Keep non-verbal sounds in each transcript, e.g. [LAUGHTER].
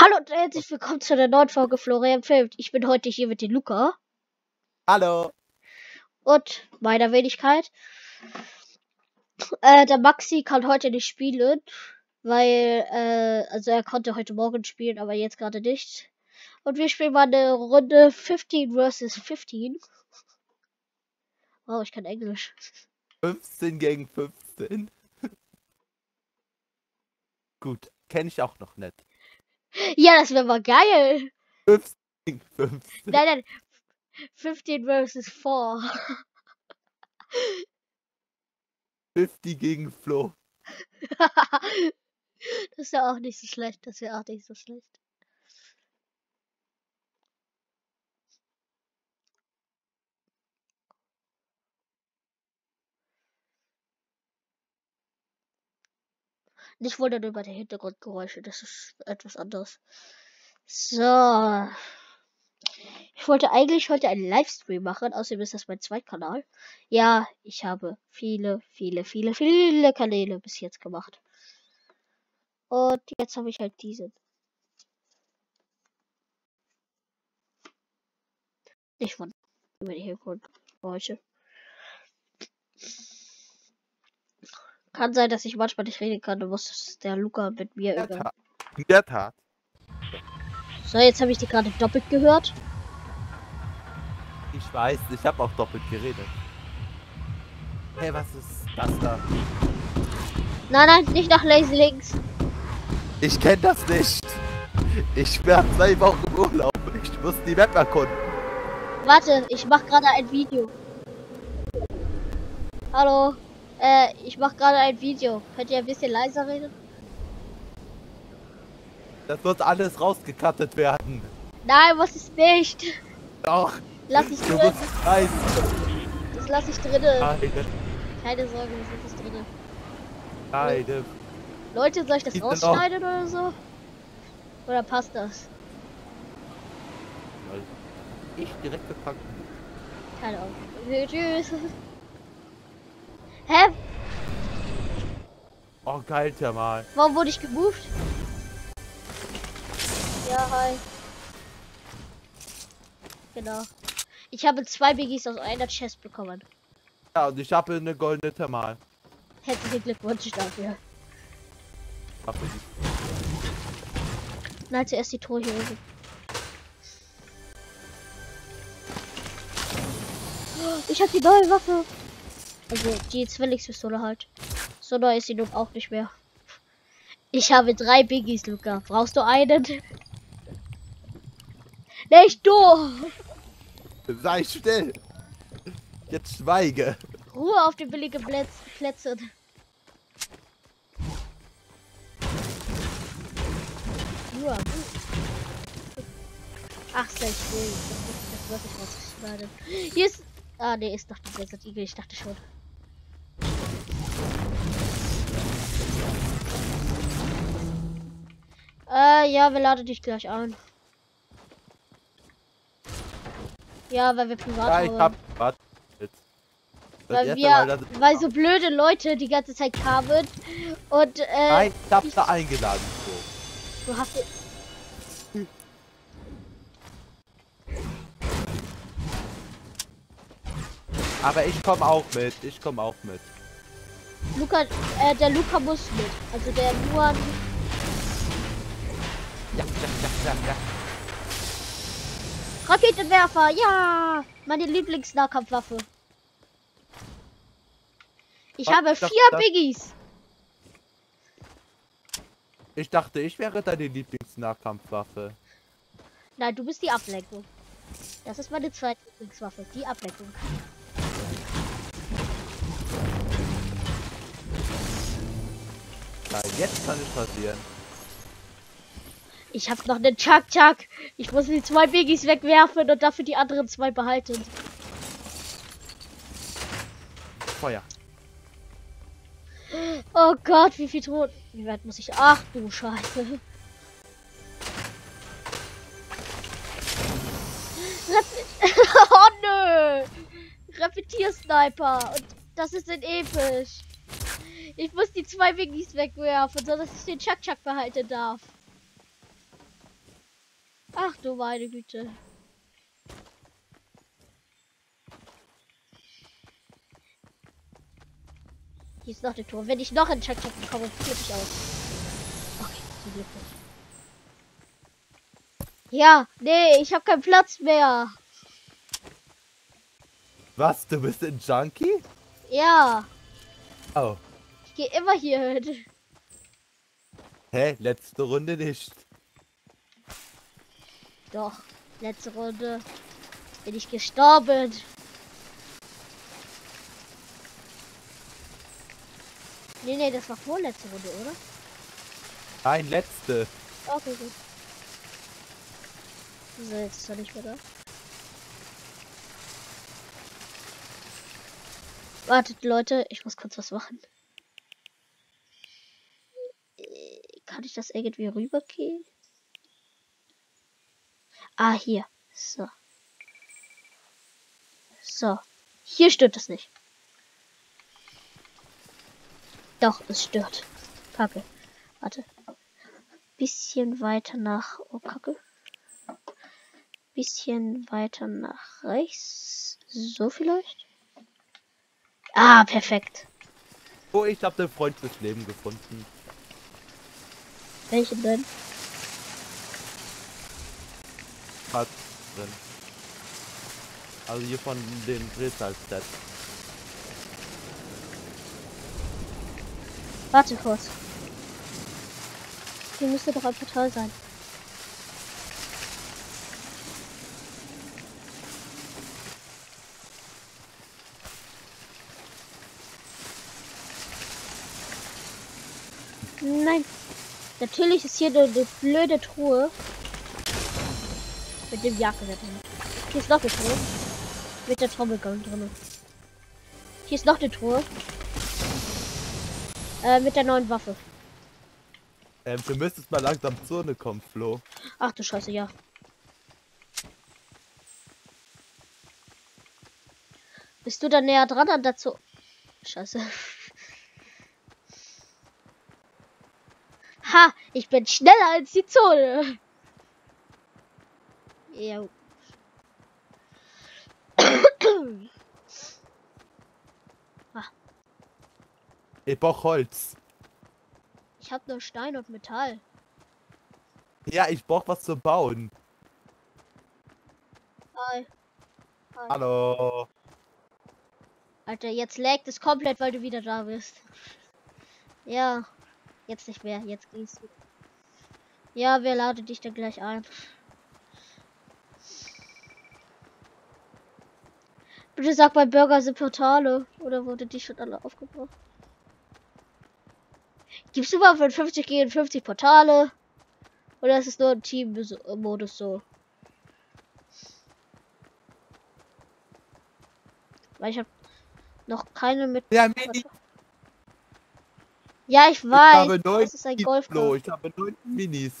Hallo und herzlich willkommen zu der neuen Folge Florian Filmt. Ich bin heute hier mit dem Luca Hallo. und meiner Wenigkeit. Äh, der Maxi kann heute nicht spielen, weil, äh, also er konnte heute Morgen spielen, aber jetzt gerade nicht. Und wir spielen mal eine Runde 15 vs 15. Wow, ich kann Englisch. 15 gegen 15. [LAUGHS] Gut, kenne ich auch noch nicht. Ja, das wäre mal geil. 15 gegen 15. Nein, nein. 15 vs 4. 50 gegen Flo. [LAUGHS] das wäre auch nicht so schlecht. Das wäre auch nicht so schlecht. Nicht wundern über die Hintergrundgeräusche, das ist etwas anderes. So. Ich wollte eigentlich heute einen Livestream machen, außerdem ist das mein Zweitkanal. Ja, ich habe viele, viele, viele, viele Kanäle bis jetzt gemacht. Und jetzt habe ich halt diesen. Nicht wundern über die Hintergrundgeräusche. Kann sein, dass ich manchmal nicht reden kann. Du musst der Luca mit mir In der. In der Tat. So, jetzt habe ich die gerade doppelt gehört. Ich weiß, ich habe auch doppelt geredet. Hey, was ist das da? Nein, nein, nicht nach Lazy Links. Ich kenne das nicht. Ich war zwei Wochen im Urlaub. Ich muss die Map erkunden. Warte, ich mache gerade ein Video. Hallo, äh, ich mache gerade ein Video. Könnt ihr ein bisschen leiser reden? Das wird alles rausgekattet werden. Nein, muss es nicht. Doch, Lass ich drin. rein. Das lass ich drinnen. Keine, Keine Sorge, das ist drinnen. keine. Leute, soll ich das Ist rausschneiden oder so? Oder passt das? Ich direkt gepackt. Keine Ahnung. Tschüss. [LAUGHS] Hä? Oh, geil, Thermal. Warum wurde ich gemoved? Ja, hi. Genau. Ich habe zwei Biggies aus einer Chest bekommen. Ja, und ich habe eine goldene Thermal. Herzlichen Glückwunsch dafür. Hab ich. Nein, zuerst die Torhose. Ich habe die neue Waffe. Also die Zwillingspistole halt. So neu ist sie nun auch nicht mehr. Ich habe drei Biggies, Luca. Brauchst du einen? Nicht du! Sei still! Jetzt schweige! Ruhe auf den billigen Plätz Plätzen. Ruhe. Ach, sei still. Das, das wird ich rausschneiden. Hier ist. Ah, nee, ist doch der Desert Eagle. Ich dachte schon. Äh, ja, wir laden dich gleich ein. Ja, weil wir privat Ja, ich haben. hab. Warte. Weil wir, Mal, weil so blöde Leute die ganze Zeit kamen und äh, Nein, ich hab ich- da eingeladen. So. du hast Aber ich komm auch mit. Ich komm auch mit. Luca, äh, der Luca muss mit, also der Luan, ja, ja, ja, ja. Raketenwerfer, ja, meine Lieblingsnahkampfwaffe. Ich Was? habe vier das- Biggies. Ich dachte, ich wäre deine Lieblingsnahkampfwaffe. Nein, du bist die Ablenkung. Das ist meine zweite Lieblingswaffe, die Ablenkung. Nein, jetzt kann es passieren. Ich habe noch einen Chuck Chuck. Ich muss die zwei Biggies wegwerfen und dafür die anderen zwei behalten. Feuer. Oh Gott, wie viel Tod. Wie weit muss ich? Ach du Scheiße. Rep [LAUGHS] oh nö. Repetiersniper. Und das ist denn episch. Ich muss die zwei Biggies wegwerfen, sodass ich den Chuck Chuck behalten darf. Ach du meine Güte. Hier ist noch eine Tour. Wenn ich noch einen Checkpoint bekomme, flippe ich aus. Okay, zum Glück nicht. Ja, nee, ich habe keinen Platz mehr. Was, du bist ein Junkie? Ja, Oh. ich gehe immer hier hin. Hä, letzte Runde nicht. Doch, letzte Runde bin ich gestorben. Nee, nee, das war vorletzte Runde, oder? Nein, letzte. Okay, gut. So, jetzt ist er nicht mehr da. Wartet, Leute, ich muss kurz was machen. Äh, Kann ich das irgendwie rübergehen? Ah, hier. So. So. Hier stört es nicht. Doch, es stört. Kacke. Warte. Bisschen weiter nach. Oh, Kacke. Bisschen weiter nach rechts. So vielleicht? Ah, perfekt. Oh, ich habe den Freund fürs Leben gefunden. Welchen denn? Hat drin. Also hier von den Drehzahlstats. Warte kurz. Hier müsste doch ein Portal sein. Nein. Natürlich ist hier eine, eine blöde Truhe. Mit dem Jagdgerät drin. Hier ist noch eine Truhe. Mit der Trommelgang drin. Hier ist noch eine Truhe. Äh, mit der neuen Waffe. Ähm, du müsstest mal langsam zur Zone kommen, Flo. Ach du Scheiße, ja. Bist du da näher dran an dazu? Scheiße. [LAUGHS] Ha, ich bin schneller als die Zone. Ja. Ich brauch Holz. Ich habe nur Stein und Metall. Ja, ich brauch was zu bauen. Hi. Hallo. Alter, jetzt laggt es komplett, weil du wieder da bist. Ja, jetzt nicht mehr. Jetzt gehst du. Ja, wer ladet dich dann gleich ein? Bitte sag bei Burger sind Portale. Oder wurde die schon alle aufgebaut? Gibt's überhaupt von 50 gegen 50 Portale? Oder ist es nur ein Team-Modus so? Weil ich habe noch keine mit. Ja. Ja, ich Ich weiß. habe neun das ist ein Golf. Ich habe neun Minis.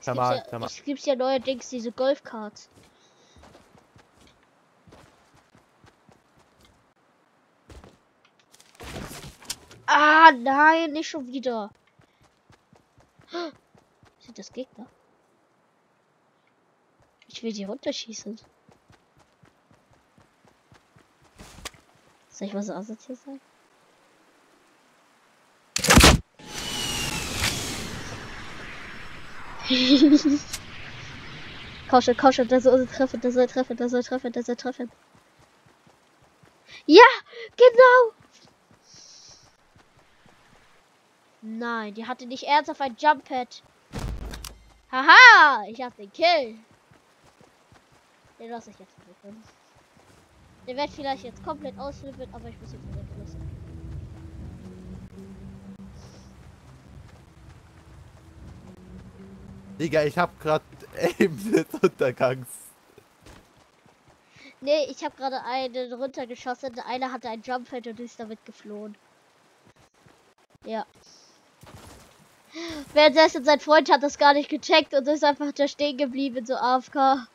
Es gibt ja, es gibt ja neuerdings diese Golfcards. Ah, nein, nicht schon wieder. Sind das Gegner? Ich will die runterschießen. Soll ich mal so asozial sein? [LAUGHS] komm schon, der soll treffen, der soll treffen, der soll treffen, der soll treffen. Ja, genau. Nein, die hatte nicht ernsthaft ein Jump Pad. Haha, ich hab den Kill. Den lasse ich jetzt flippen. Der wird vielleicht jetzt komplett ausflippen, aber ich muss ihn verrecken lassen. Digga, ich hab grad [LAUGHS] eben des Untergangs. Nee, ich habe gerade einen runtergeschossen. Einer hatte ein Jump Pad und ist damit geflohen. Ja. Währenddessen sein Freund hat das gar nicht gecheckt und ist einfach da stehen geblieben, so AFK.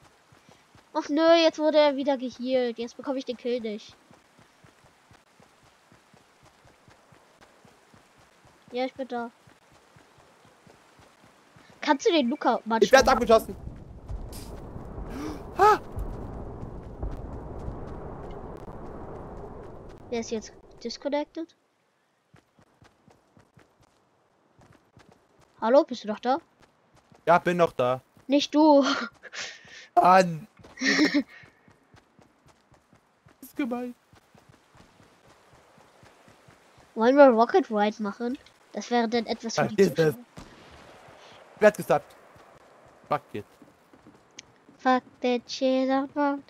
Ach nö, jetzt wurde er wieder geheilt. Jetzt bekomme ich den Kill nicht. Ja, ich bin da. Kannst du den Luca mal Ich werde abgeschossen. Ha! Der ist jetzt disconnected. Hallo, bist du noch da? Ja, bin noch da. Nicht du. [LAUGHS] Das [LAUGHS] ist gemein. Wollen wir Rocket Ride machen? Das wäre dann etwas für die. Zuschauer. Ich werd gesagt. Fuck it. Fuck that shit out loud.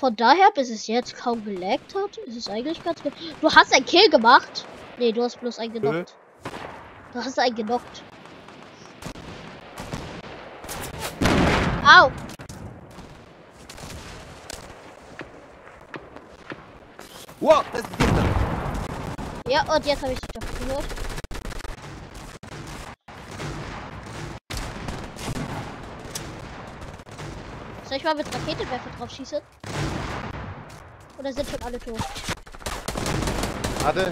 Von daher, bis es jetzt kaum geleckt hat, ist es eigentlich ganz gut. Du hast ein Kill gemacht. Nee, du hast bloß einen genockt. Du hast einen genockt. Au! Wow, das ist Gegner. Ja, und jetzt habe ich dich doch gehört. Soll ich mal mit Raketenwerfer drauf schießen? Oder sind schon alle tot? Warte.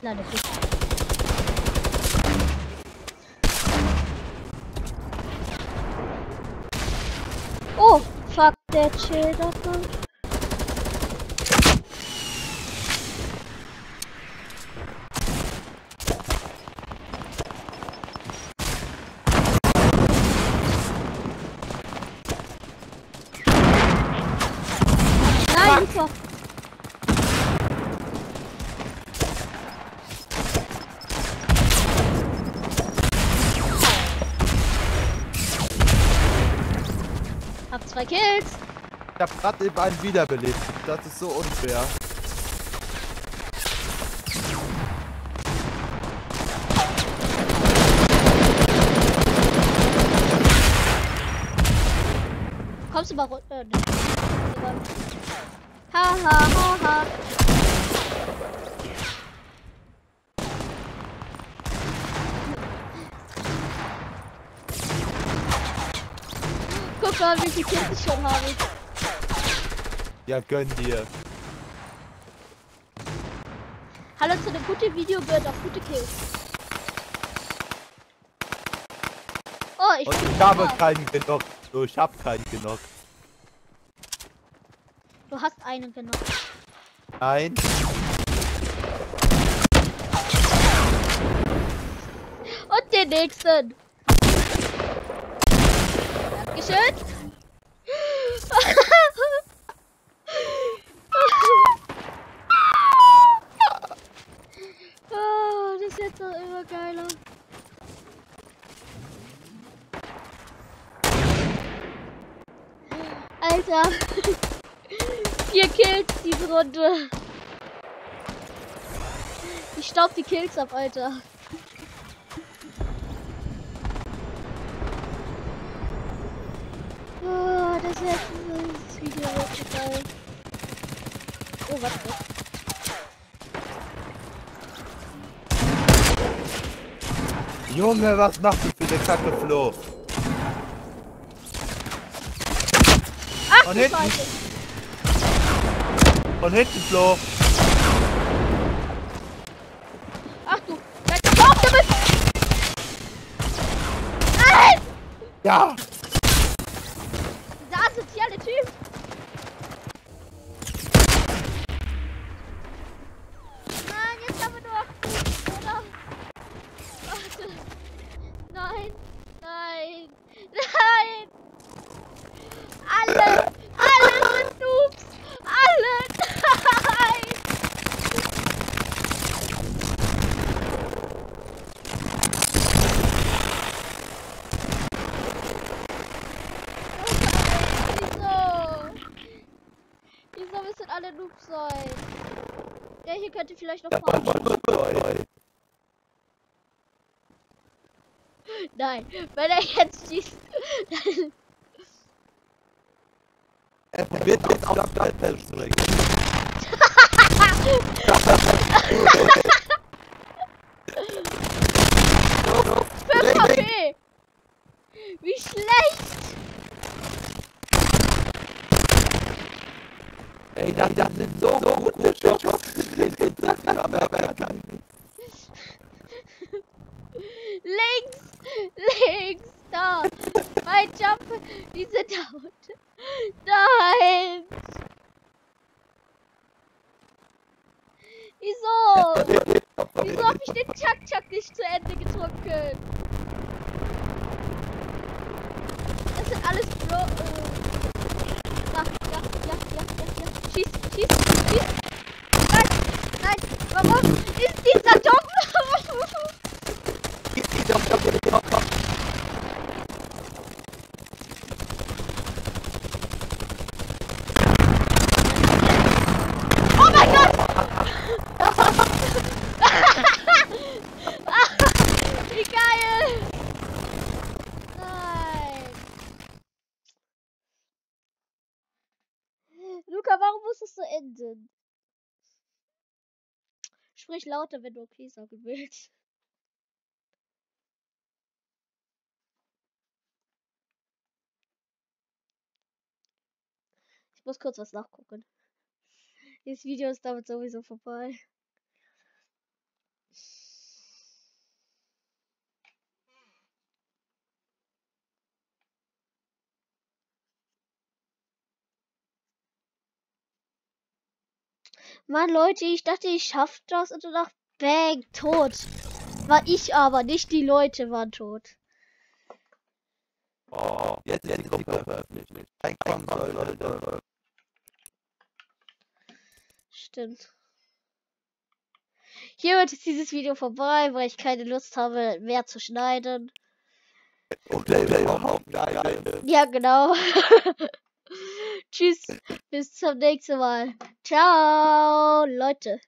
Leider nicht. Oh, fuck that shit up. man. Nein, super. Hab zwei Kills. Grad eben einen wiederbelebt. Das ist so unfair. Kommst du mal runter? Äh, nicht. Egal. Ha ha ha ha. Guck mal, wie viele Kills ich schon habe. Ja, gönn dir. Hallo zu einem guten Video gehört auch gute Kills. Oh, ich Und ich habe keinen genockt. So, ich hab keinen genockt. Du hast einen genommen. Nein. Und den nächsten. Dankeschön. oh, das wird doch immer geiler. Alter. Vier Kills diese Runde. Ich staub die Kills ab, Alter. Oh, das ist das Video wird geil. Oh, warte. Junge, was machst du für eine Kacke, Flo? Du hinten. Scheiße. Von hinten, Flo. Ach du. Drauf damit. Nein! Ja. Dieser asoziale Typ. Nein, jetzt haben wir nur noch. Oder? Warte. Nein. Nein. Nein. Alle. Alle sind Noobs. Alle. Nein. hier könnte vielleicht noch neu. Nein, wenn er jetzt schießt, dann Er probiert jetzt zu bringen. Fünf HP! Wie schlecht! Ey, das, das sind so, so gute Shots. Links! Links! Da! Mein Jump! Die sind out! Nein! Wieso? Wieso habe ich den Chuck-Chuck nicht zu Ende gedrückt? Das sind alles Bro... Ja, ja, ja, ja, ja, ja. Schieß, schieß! Warum ist dieser [LAUGHS] dumm? Oh mein Gott! [LAUGHS] Wie geil! Nein! Luca, warum muss es so enden? Sprich lauter, wenn du okay sagen willst. Ich muss kurz was nachgucken. Dieses Video ist damit sowieso vorbei. Mann, Leute, ich dachte, ich schaff das und danach bang, tot. War ich aber, nicht die Leute waren tot. Oh, jetzt ist die Gruppe veröffentlicht. Einkommen soll, Leute. Stimmt. Hiermit ist dieses Video vorbei, weil ich keine Lust habe, mehr zu schneiden. Und überhaupt geil. Ja, genau. [LAUGHS] Tschüss. Bis zum nächsten Mal. Ciao, Leute.